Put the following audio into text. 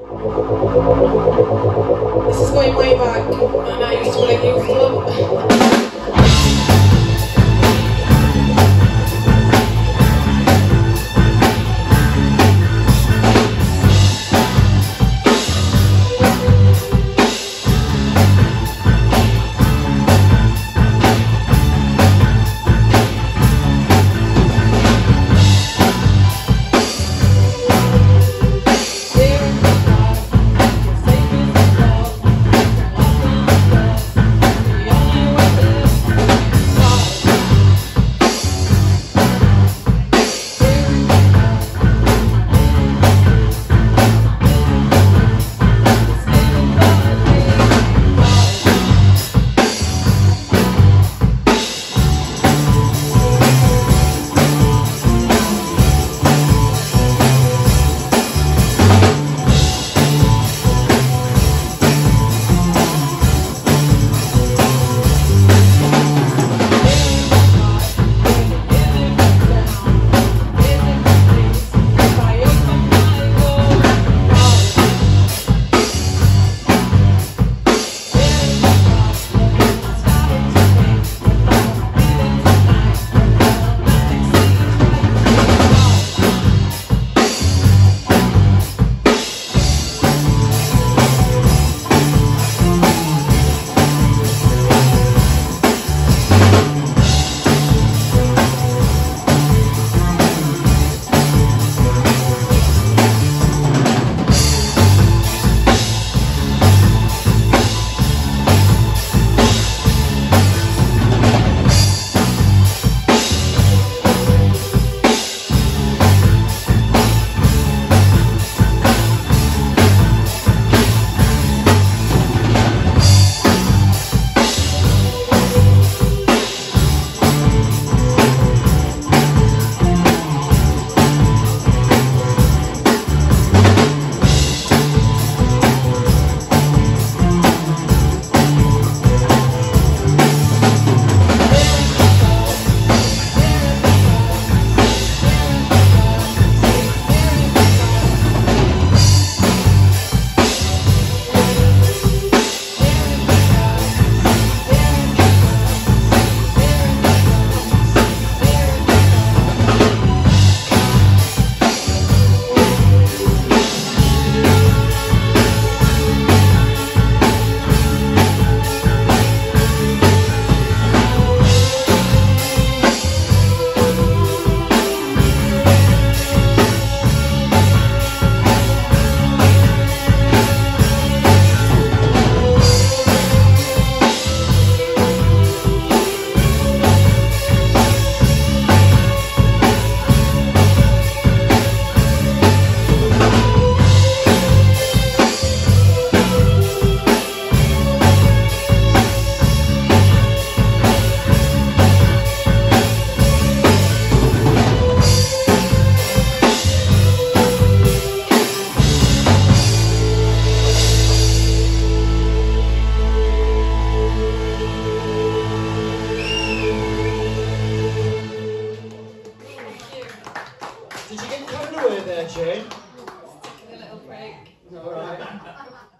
This is going way back, and I used to live in club. right?